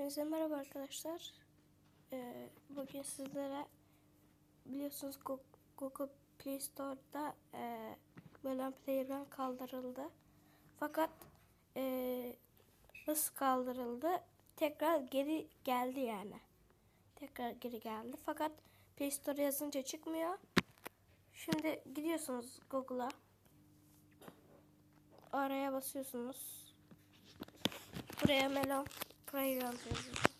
Hepinize merhaba arkadaşlar. Ee, bugün sizlere biliyorsunuz Go- Google Play Store'da e, Melon Playground kaldırıldı. Fakat e, nasıl kaldırıldı? Tekrar geri geldi yani. Tekrar geri geldi. Fakat Play Store yazınca çıkmıyor. Şimdi gidiyorsunuz Google'a. Araya basıyorsunuz. Buraya Melon Playground yazıyorsunuz.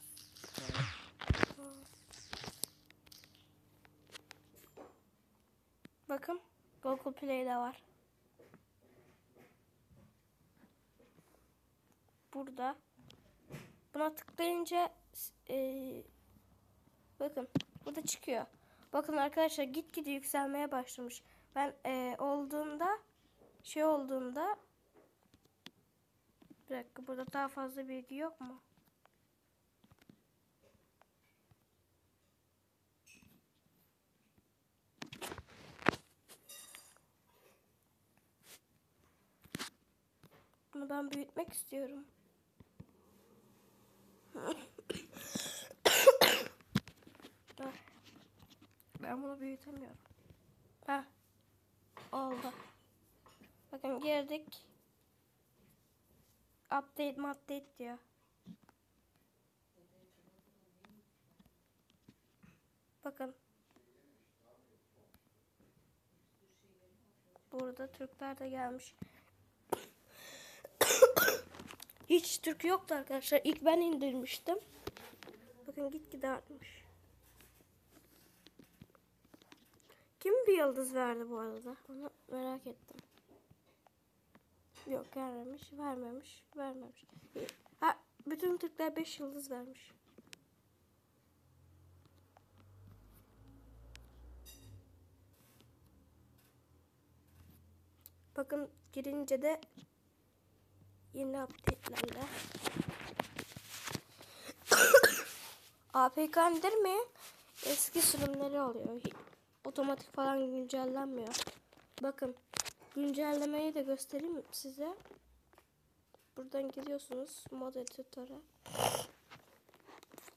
Bakın Google Play'de var. Burada. Buna tıklayınca e, bakın burada çıkıyor. Bakın arkadaşlar gitgide yükselmeye başlamış. Ben e, olduğunda şey olduğunda bir dakika burada daha fazla bilgi yok mu? Bunu ben büyütmek istiyorum. Ben bunu büyütemiyorum. Ha. Oldu. Bakın girdik. Update update diyor. Bakın. Burada Türkler de gelmiş. Hiç Türk yoktu arkadaşlar. İlk ben indirmiştim. Bakın gitgide artmış. Kim bir yıldız verdi bu arada? Onu merak ettim. Yok vermemiş, vermemiş, vermemiş. Ha, bütün Türkler 5 yıldız vermiş. Bakın girince de yeni update'lerle APK indirmeyin. Eski sürümleri oluyor. Otomatik falan güncellenmiyor. Bakın güncellemeyi de göstereyim size. Buradan gidiyorsunuz mod editöre.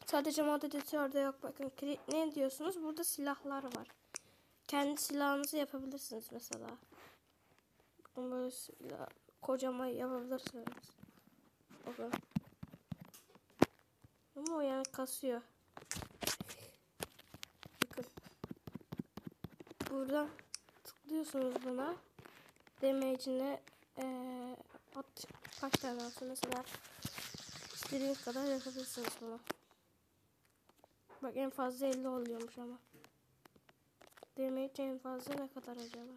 Sadece mod editörde yok bakın. Ne diyorsunuz? Burada silahlar var. Kendi silahınızı yapabilirsiniz mesela. Bakın böyle silah, kocaman yapabilirsiniz. Bakın. Ama o yani kasıyor. Bakın. Buradan tıklıyorsunuz buna. Damage'ini eee at, kaç tane olsun mesela istediğiniz kadar yapabilirsiniz bunu. Bak en fazla 50 oluyormuş ama. Damage en fazla ne kadar acaba?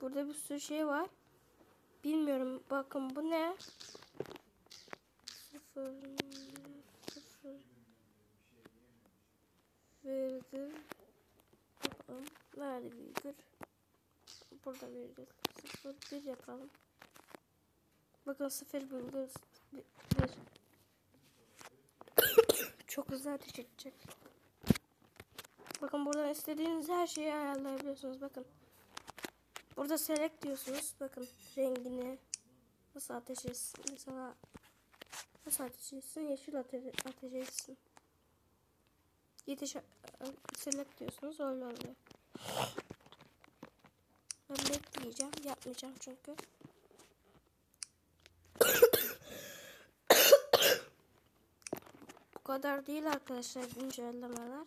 Burada bir sürü şey var. Bilmiyorum. Bakın bu ne? Sıfır. Sıfır. Virgül. Nerede virgül? Burada virgül. Sıfır bir yapalım. Bakın sıfır virgül bir. Çok hızlı ateş. Bakın buradan istediğiniz her şeyi ayarlayabiliyorsunuz. Bakın. Burada select diyorsunuz. Bakın rengini nasıl ateş etsin. Mesela nasıl ateş etsin? Yeşil ateş, ateş etsin. Yetiş select diyorsunuz. Öyle oluyor. Ben bekleyeceğim. Yapmayacağım çünkü. Bu kadar değil arkadaşlar güncellemeler.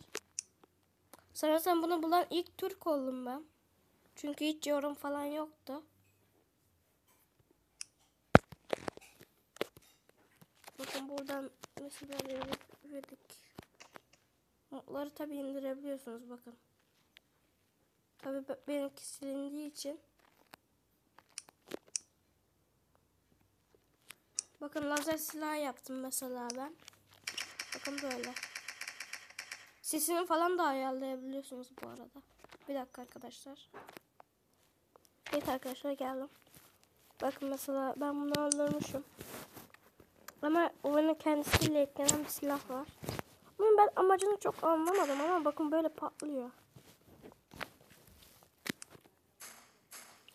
Sanırsam bunu bulan ilk Türk oldum ben. Çünkü hiç yorum falan yoktu. Bakın buradan mesela verdik. Modları tabi indirebiliyorsunuz bakın. Tabi benimki silindiği için. Bakın lazer silah yaptım mesela ben. Bakın böyle. Sesini falan da ayarlayabiliyorsunuz bu arada. Bir dakika arkadaşlar. Evet arkadaşlar geldim. Bakın mesela ben bunu aldırmışım. Ama oyunun kendisiyle eklenen bir silah var. Bunun ben amacını çok anlamadım ama bakın böyle patlıyor.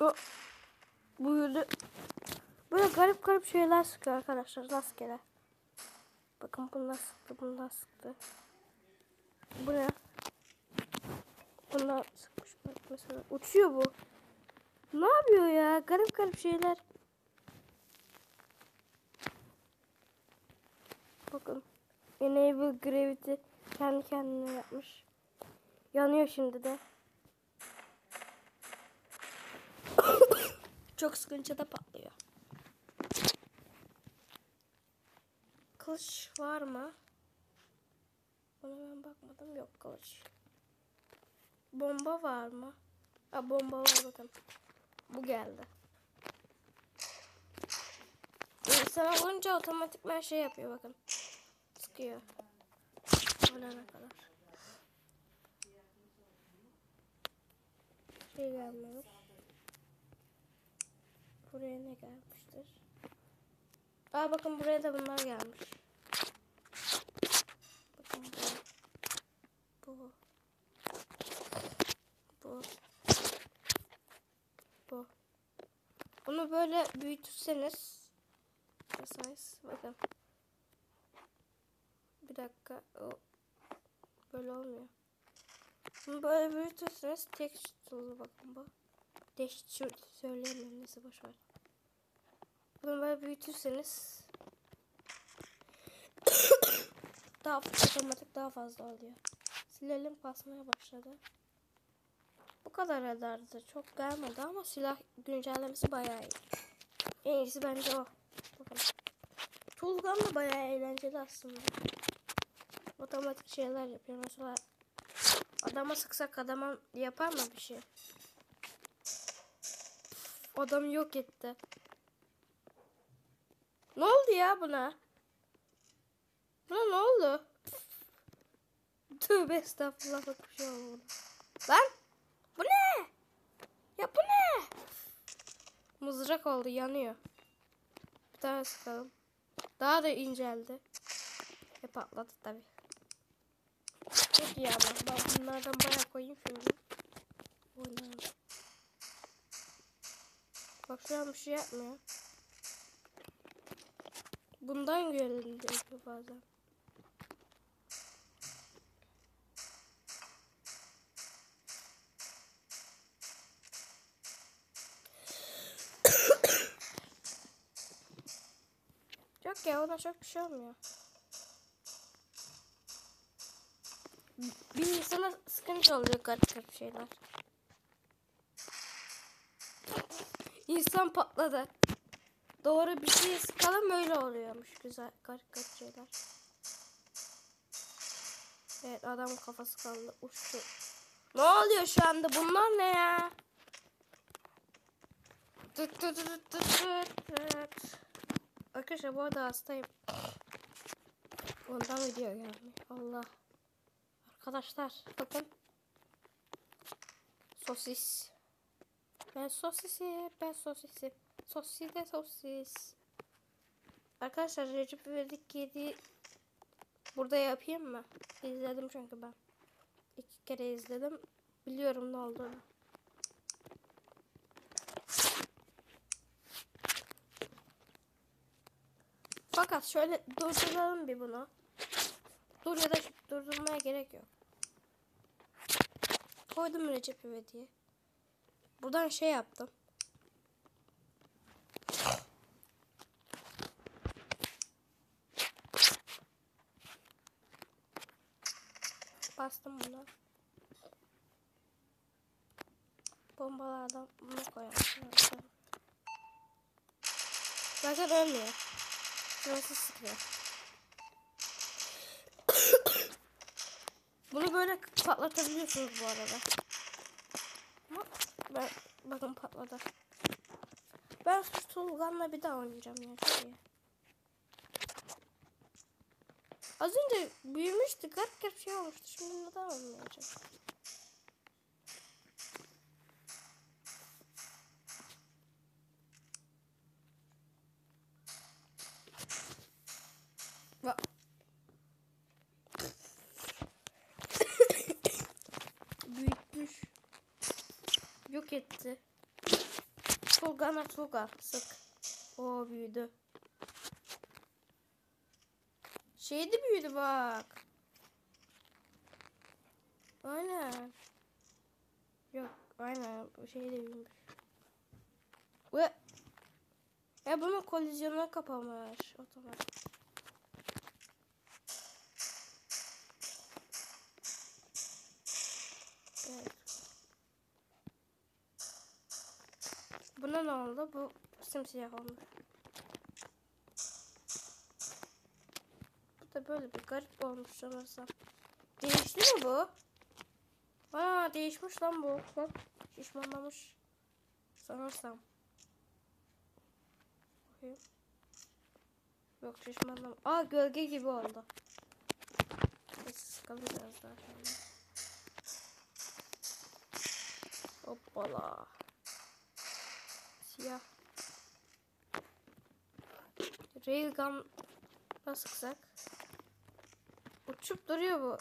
O böyle böyle garip garip şeyler sıkıyor arkadaşlar rastgele. Bakın bundan sıktı, bundan sıktı. Bu ne? Bundan sıkmış bak mesela. Uçuyor bu. Ne yapıyor ya? Garip garip şeyler. Bakın. Enable Gravity kendi kendine yapmış. Yanıyor şimdi de. Çok sıkınca da patlıyor. Kılıç var mı? Ona ben bakmadım. Yok kılıç. Bomba var mı? Ha bomba var bakın. Bu geldi. İnsana vurunca otomatikman şey yapıyor bakın. Sıkıyor. Ölene kadar. Şey gelmemiş. Buraya ne gelmiştir? Aa bakın buraya da bunlar gelmiş. Bakın bu. Bu. Bu. Bu. Bunu böyle büyütürseniz size bakın. Bir dakika. O böyle olmuyor. Bunu böyle büyütürseniz tek tutulur bakın bu. Text söyleyemiyorum neyse boş ver. Bunu böyle büyütürseniz daha otomatik daha fazla oluyor. Silelim basmaya başladı. Bu kadar ederdi. Çok gelmedi ama silah güncellemesi bayağı iyi. En iyisi bence o. Bakın. Toolgun da bayağı eğlenceli aslında. Otomatik şeyler yapıyor. Mesela adama sıksak adama yapar mı bir şey? Adam yok etti. Ne oldu ya buna? Buna ne oldu? Tövbe estağfurullah bak bir şey olmadı. Lan! Bu ne? Ya bu ne? Mızrak oldu yanıyor. Bir tane sıkalım. Daha da inceldi. Ve patladı tabi. Çok iyi ama. Ben bunlardan bayağı koyayım şimdi. Oynayalım. Bak şu an bir şey yapmıyor. Bundan görüldü bazen. Ya ona çok bir şey olmuyor. Bir insana sıkıntı oluyor garip garip şeyler. İnsan patladı. Doğru bir şey sıkalım öyle oluyormuş güzel garip garip şeyler. Evet adam kafası kaldı uçtu. Ne oluyor şu anda bunlar ne ya? Tıt tıt tıt tıt tıt. Arkadaşlar bu arada hastayım. Ondan video gelmiyor. Allah. Arkadaşlar bakın. Sosis. Ben sosisi, ben sosisi. Sosis de sosis. Arkadaşlar Recep İvedik 7 burada yapayım mı? İzledim çünkü ben. İki kere izledim. Biliyorum ne olduğunu. Fakat şöyle durduralım bir bunu. Dur ya da durdurmaya gerek yok. Koydum Recep İvedik'i. Buradan şey yaptım. Bastım bunu. Bombalardan bunu koyalım. Zaten ölmüyor. Sırası sıkıyor. Bunu böyle patlatabiliyorsunuz bu arada. Ben bakın patladı. Ben şu Tulgan'la bir daha oynayacağım ya. İyi. Az önce büyümüştü. Garip garip şey olmuştu. Şimdi neden olmayacak? Va- Büyütmüş. Yok etti. Fulgan Atulgan. Sık. O büyüdü. Şey de büyüdü bak. Aynen. Yok aynen bu şey de büyümüş. Ve e bunun kolizyonu kapamış otomatik. Ne oldu? Bu simsiyah olmuş. Bu da böyle bir garip olmuş sanırsam. Değişti mi bu? Aa değişmiş lan bu. Bak şişmanlamış. Sanırsam. Bakayım. Yok şişmanlamış. Aa gölge gibi oldu. Neyse sıkalım biraz daha sonra. Hoppala. Siyah. Railgun sıksak. Uçup duruyor bu.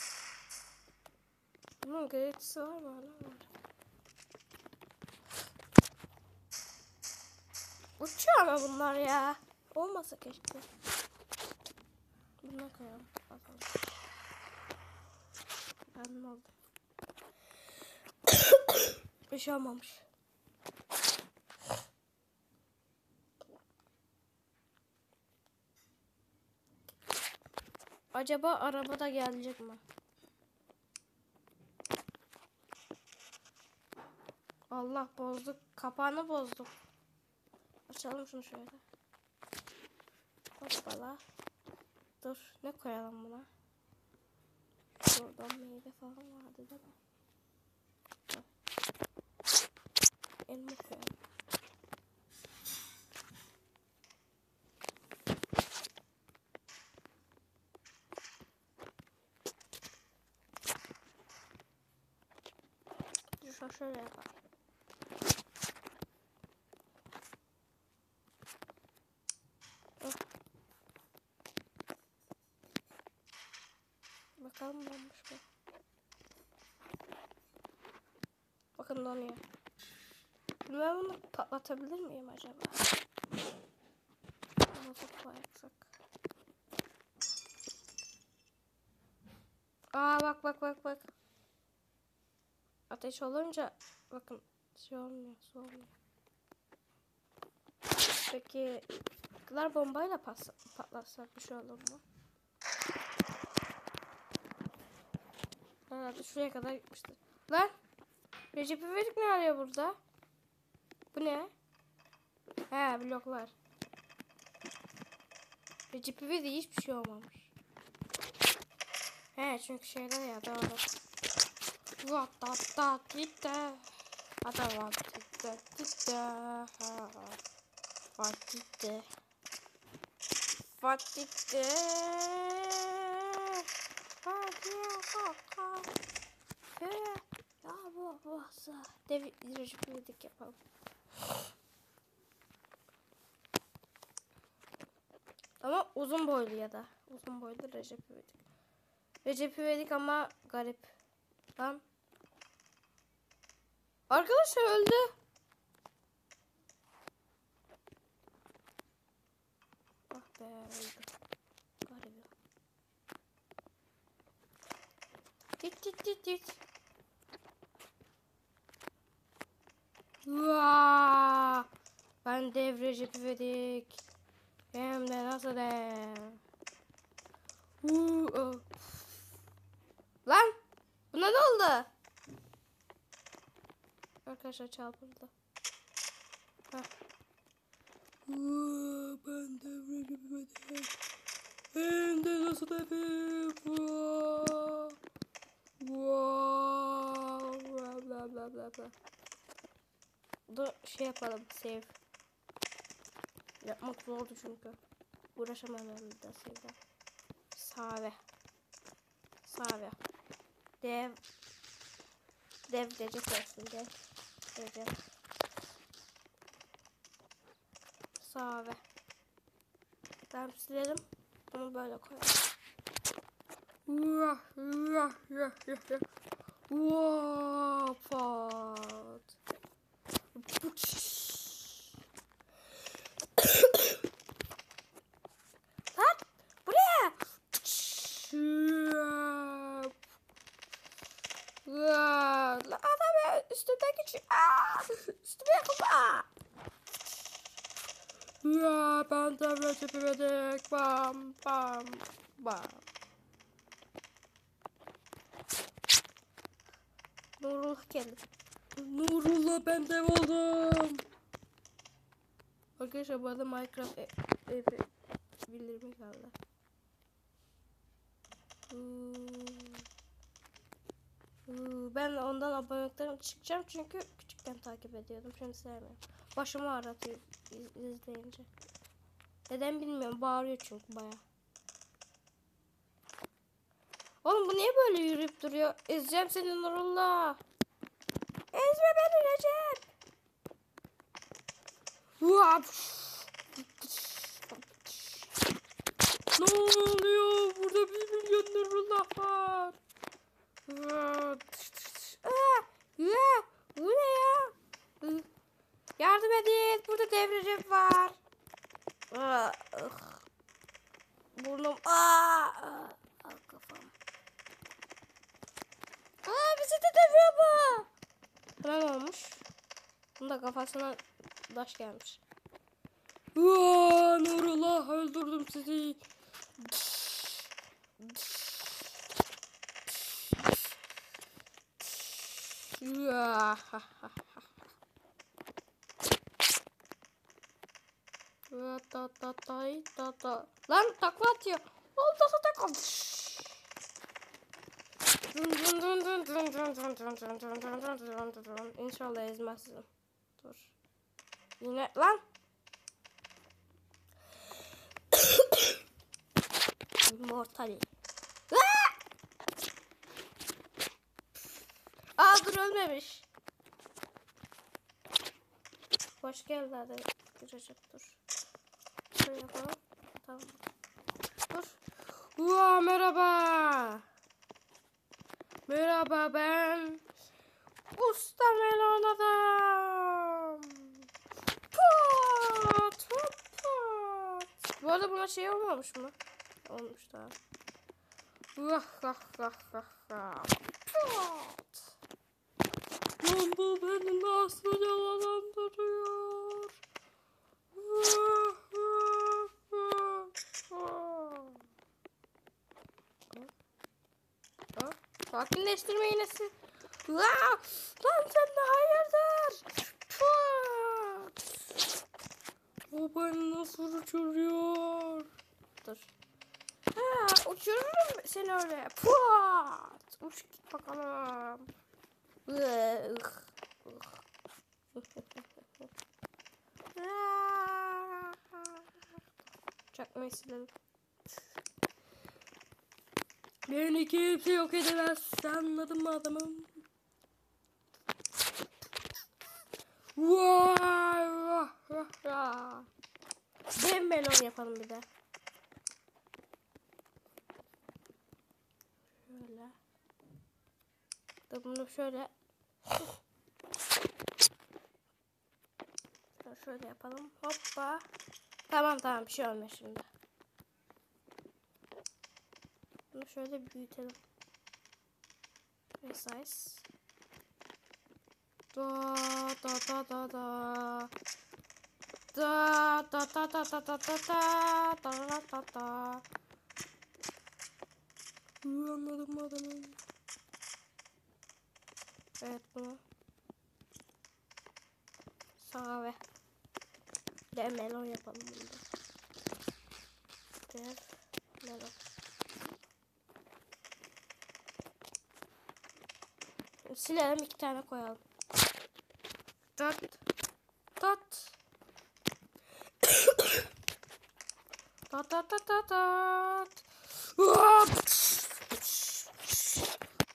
Bunun gerekçesi var mı? Hala var. Uçuyor ama bunlar ya. Olmasa keşke. Buna koyalım. Bakalım. Ben ne oldu? Bir şey olmamış. Acaba arabada gelecek mi? Allah bozduk. Kapağını bozduk. Açalım şunu şöyle. Hoppala. Dur. Ne koyalım buna? Şuradan meyve falan vardı değil mi? Heh. Elma koyalım. Dur şöyle yapalım. Bakalım ne olmuş bu. Bakın donuyor. Ben bunu patlatabilir miyim acaba? Nasıl koyarsak? Aa bak bak bak bak. Ateş olunca bakın şey olmuyor, su olmuyor. Peki kadar bombayla patlatsak bir şey olur mu? Herhalde şuraya kadar gitmiştir. Lan! Recep İvedik ne arıyor burada? Bu ne? He bloklar. Recep İvedik hiçbir şey olmamış. He çünkü şeyler ya doğru. What da da gitti. Ada what gitti gitti. What gitti. What gitti. Hadi kaka. Ya bu basa. Dev Recep İvedik yapalım. Ama uzun boylu ya da. Uzun boylu Recep İvedik. Recep İvedik ama garip. Lan. Arkadaşlar öldü. Ah be öldü. Garip. Tit tit tit tit. Vaa! Ben dev Recep İvedik. Hem de nasıl dev. Uuu, oh. Lan! Buna ne oldu? Arkadaşlar çarpıldı. Heh. Ben dev Recep İvedik. Hem de nasıl. Vaa! Vaa! Bla bla bla bla bla. Dur şey yapalım save. Yapmak zordu çünkü. Uğraşamam ben bir daha save'den. Save. Save. Dev. Dev Recep olsun dev. Recep. Save. Ben silerim. Bunu böyle koyalım. Vah, vah, vah, vah, vah. Vah, pat. üstümden geçiyor. Aa, üstüme yakılma. Ya yapamadık. Bam bam bam. Nurullah geldi. Nurullah ben dev oldum. Arkadaşlar bu arada Minecraft e e bildirimi geldi. Hmm. Hmm, Ben ondan abonelikten çıkacağım çünkü küçükken takip ediyordum. Şimdi sevmiyorum. Başımı ağrıtıyor iz- izleyince. Neden bilmiyorum. Bağırıyor çünkü baya. Oğlum bu niye böyle yürüyüp duruyor? Ezeceğim seni Nurullah. Ezme beni Recep. Vap. Ne oluyor? Burada bir milyon Nurullah var. Ya, bu ne ya? Yardım edin. Burada devricim var. Aa, ıh. Burnum. Aa, aa, aa, kafam. Aa, bizi de deviyor bu. Buna ne olmuş? Bunun da kafasına taş gelmiş. Aa, Nurullah öldürdüm sizi. Ya. da da da da da. Lan takla atıyor. Oldu da takla. İnşallah ezmezsin. Dur. Yine lan. Mortali. Aa dur ölmemiş. Hoş geldin. Girecek dur. Şöyle yapalım. Tamam. Dur. Uaa merhaba. Merhaba ben. Usta melon adam. Pat pat pat. Bu arada buna şey olmamış mı? Olmuş daha. Vah vah vah vah vah. Pat. Lan bu beni nasıl yalandırıyor? Vah, vah, vah, vah. Ha? Sakinleştirme iğnesi. Lan sen de hayırdır? O beni nasıl uçuruyor? Dur. Ha, uçururum seni öyle. Pat. Uç git bakalım. Çakmayı silelim. Beni kimse yok edemez. Anladın mı adamım? Vay melon yapalım bir de. Şöyle. Da bunu. Şöyle- Şöyle yapalım. Hoppa. Tamam tamam bir şey olmuyor şimdi. Bunu şöyle büyütelim. Resize. Da da da da da. Da da da da da da da da da da da da. Anladım mı adamı? Evet bunu. Sağa ve. De melon yapalım bunu. Dev melon. Silelim iki tane koyalım. Tat. Tat. tat tat tat tat tat.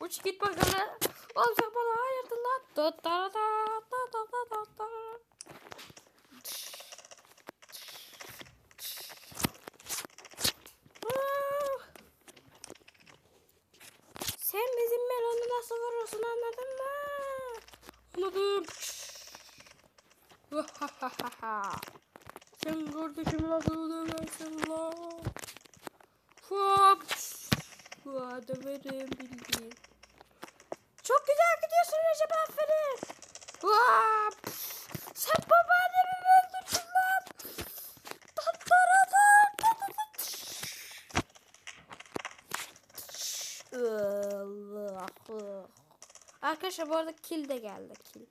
Uç git bakalım. Oğlum sen bana hayırdır lan. Tat tat tat tat tat tat tat. Ah! Sen bizim melonu nasıl vurursun anladın mı? Anladım. Sen kardeşimi nasıl döversin lan? Hop. Hua döverim bildiğin. Çok güzel gidiyorsun Recep aferin. Arkadaşlar bu arada kill de geldi kill.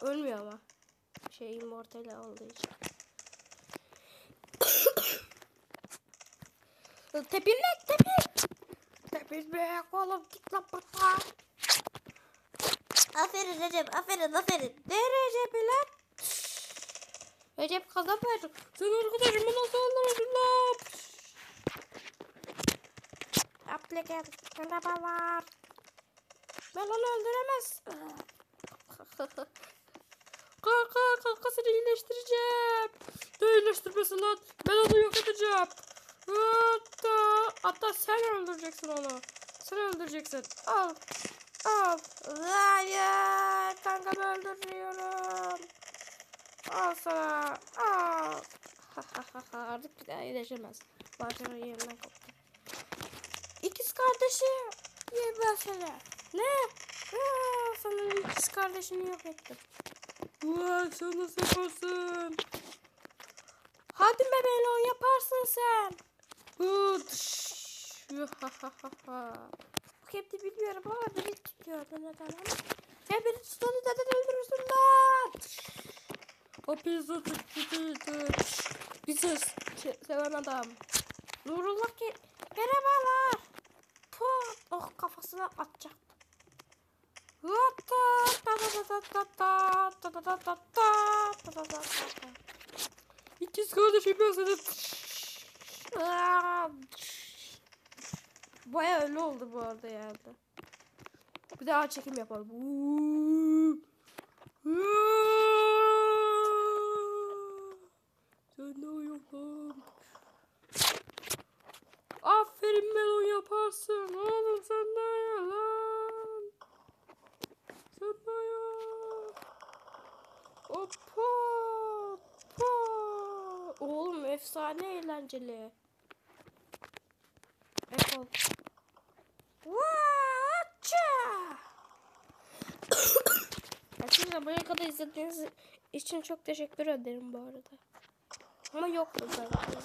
Ölmüyor ama. Şey immortal olduğu için. Tepinmek tepin. Tepinmek oğlum git lan buradan. Aferin Recep aferin aferin. Ne Recep'i lan? Recep kazanmayacak. Sen arkadaşımı nasıl öldürürsün lan? Applicant. Merhabalar. Ben onu öldüremez. Kanka kankasını iyileştireceğim. Ne iyileştirmesi lan? Ben onu yok edeceğim. Hatta, hatta sen öldüreceksin onu. Sen öldüreceksin. Al. Al. Hayır. Kankamı öldürüyorum. Al sana. Al. Artık bir daha iyileşemez. Başarı yerinden koptu. İkiz kardeşi mesela. Ne? Aa, sanırım ikiz kardeşini yok ettim. Vay sen nasıl yaparsın? Hadi Mebelon yaparsın sen. Bak hep de bilmiyorum ama beni tutuyordu neden ama. Sen beni tutanı neden öldürürsün lan? O pizza tuttuydu. Biziz. Se- Seven adam. Nurullah ki. Merhabalar. Puh. Oh kafasına atacak. İkiz kardeşim ben seni. Baya öyle oldu bu arada yani. Bir daha çekim yapalım. Sen ne uyuyorsun? Aferin melon yaparsın. Oğlum sen ne ya lan? Sen ne ya? Hoppa. Hoppa. Oğlum efsane eğlenceli. Apple. Arkadaşlar buraya kadar izlediğiniz için çok teşekkür ederim bu arada. Ama yoktu zaten.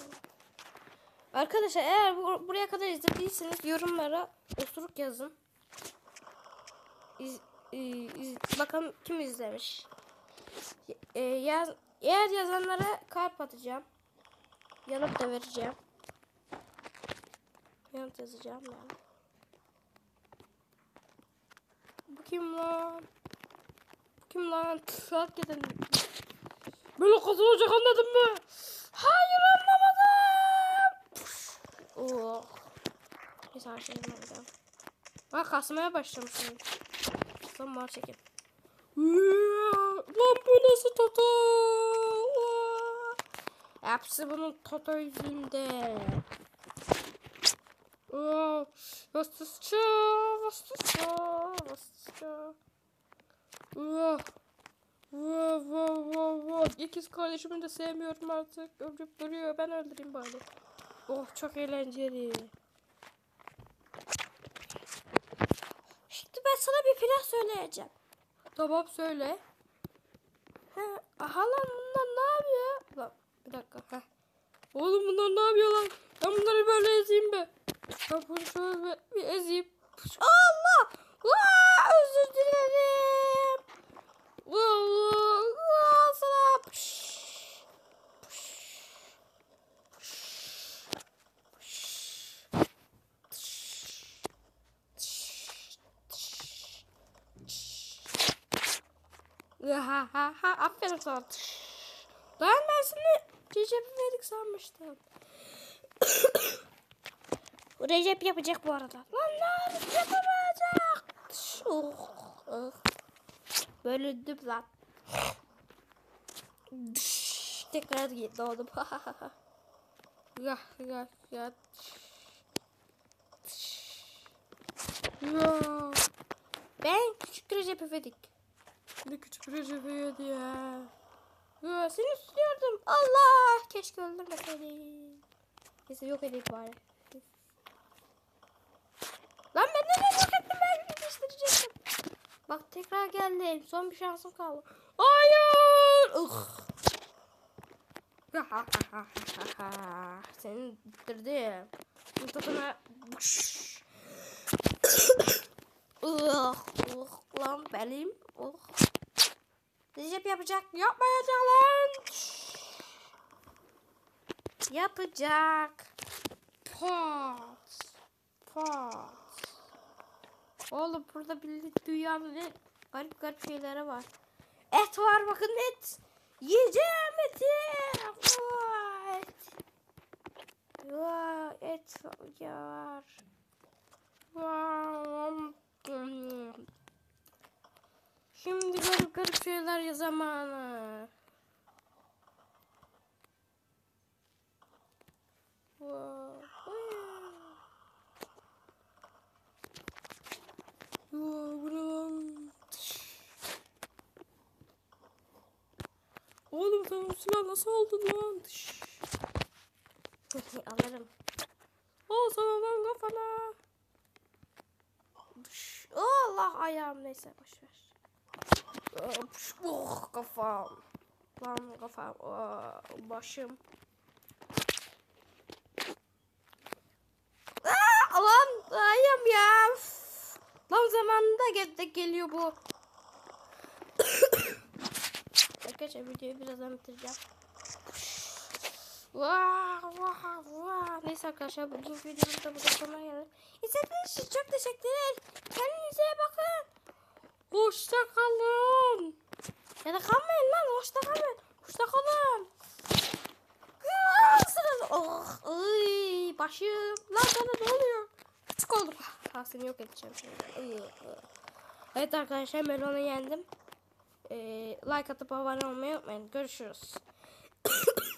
Arkadaşlar eğer bu, buraya kadar izlediyseniz yorumlara osuruk yazın. İz, iz, bakalım kim izlemiş. E, yaz, eğer yazanlara kalp atacağım. Yanıt da vereceğim. Yanıt yazacağım yani. Bu kim lan? Bu kim lan? Saat gidelim. Böyle kazanacak anladın mı? Hayır anlamadım. Oh. Neyse her şeyi yapacağım. Bak kasmaya başlamışım. Son var çekin. Lan bu nasıl toto? Hepsi bunun toto yüzünde. Oh, Vastıçça, vastıçça, vastıçça. Oh. Wow, wow, wow, wow. İkiz kardeşimi de sevmiyorum artık. Öldürüp duruyor. Ben öldüreyim bari. Oh çok eğlenceli. Şimdi ben sana bir plan söyleyeceğim. Tamam söyle. Ha, aha lan bunlar ne yapıyor? Bir dakika. Ha. Oğlum bunlar ne yapıyor lan? Ben bunları böyle ezeyim be. Ben bunu şöyle bir, bir ezeyim. Allah! Aa, özür dilerim. Allah! Allah sana. Pış. Ha ha ha aferin sana. Lan Recep İvedik sanmıştım. Recep yapacak bu arada. Lan ne yapamayacak? Oh, oh. Böyle düp lan. Tekrar doğdum. Ya ya ya. Ya. Ben küçük Recep İvedik. Ne küçük Recep İvedik ya. Ya seni istiyordum. Allah. Keşke öldürmeseydim. Neyse yok edeyim bari. Lan ben nereye yok ettim ben yetiştirecektim. Bak tekrar geldim. Son bir şansım kaldı. Hayır. Ugh. Seni bitirdim. Tadına... Ugh, ugh, lan belim. Ugh. Recep yapacak. Yapmayacak lan. Yapacak. Pot. Pot. Oğlum burada bir dünyanın ne garip garip şeyleri var. Et var bakın et. Yiyeceğim eti. Vay, Et. Vay, et var. Vay. Şimdi garip garip şeyler zamanı. Bu lan? Oğlum sen o silah nasıl aldın lan? Alırım. Al sana lan kafana. Allah ayağım neyse boşver. Oh kafam. Lan kafam. Oh, başım. Aa, lan ayağım ya. Lan zamanında gel geliyor bu. Arkadaşlar videoyu birazdan bitireceğim. Vah vah vah. Neyse arkadaşlar bugünkü videomuz da burada sonuna geldi. İzlediğiniz için çok teşekkürler. Kendinize bakın. Hoşça kalın. Ya da kalmayın lan. Hoşça kalın. Hoşça kalın. Oh, ay, başım. Lan bana ne oluyor? Küçük oldum. Seni yok edeceğim. Evet arkadaşlar Melon'u yendim. Ee, like atıp abone olmayı unutmayın. Görüşürüz.